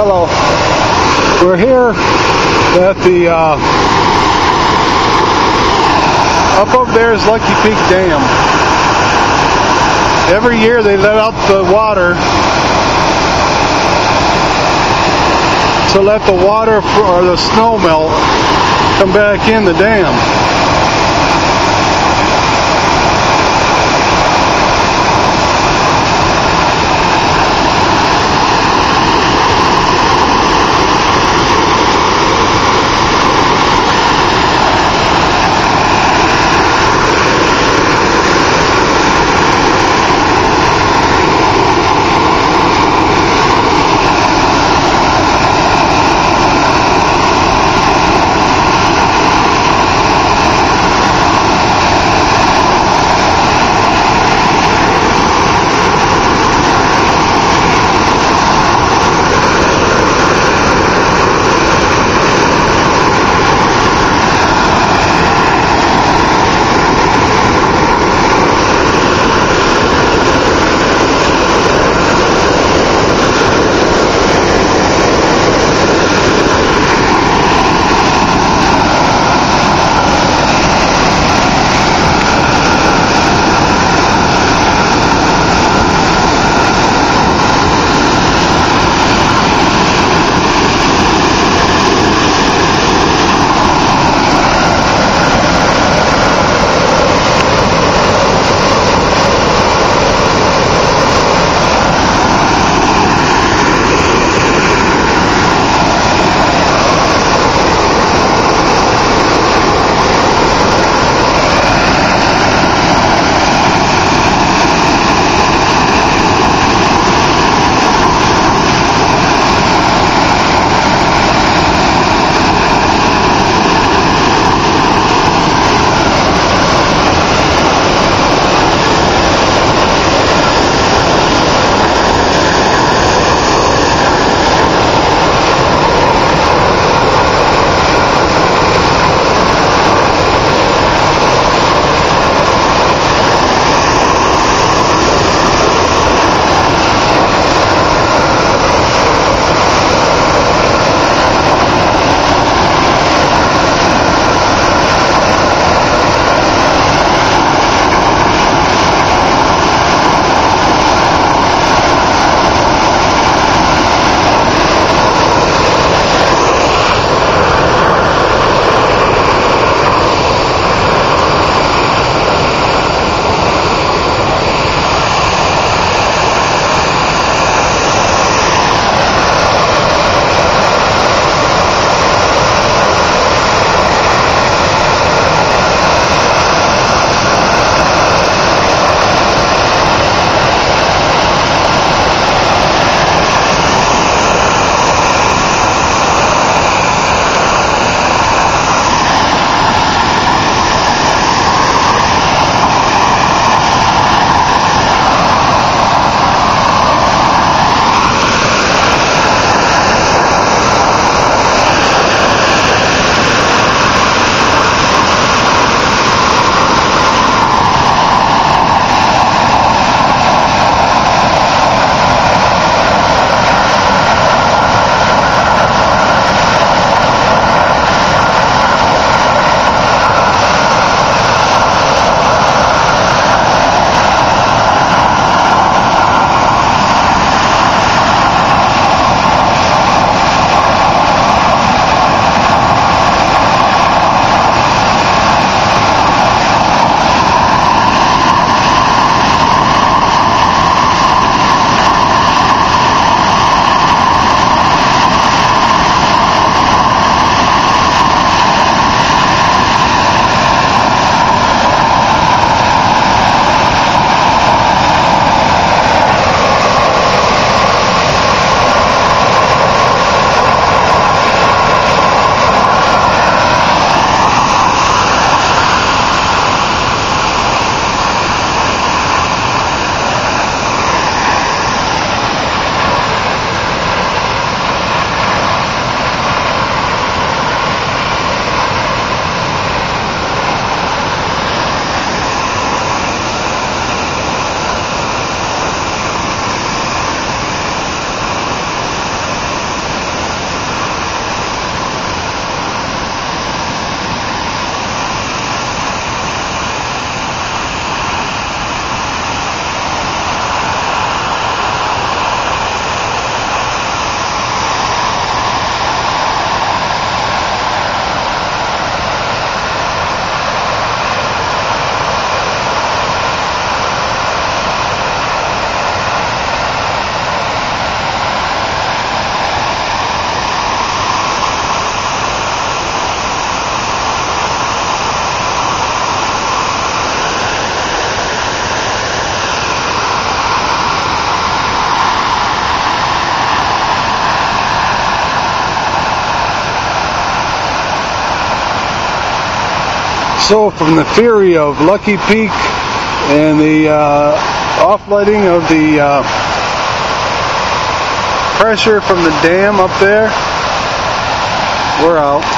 Hello. We're here at the uh, up over there is Lucky Peak Dam. Every year they let out the water to let the water or the snow melt come back in the dam. So from the theory of Lucky Peak and the uh, offlighting of the uh, pressure from the dam up there, we're out.